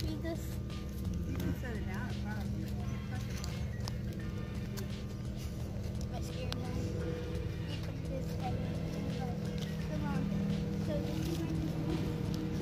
一个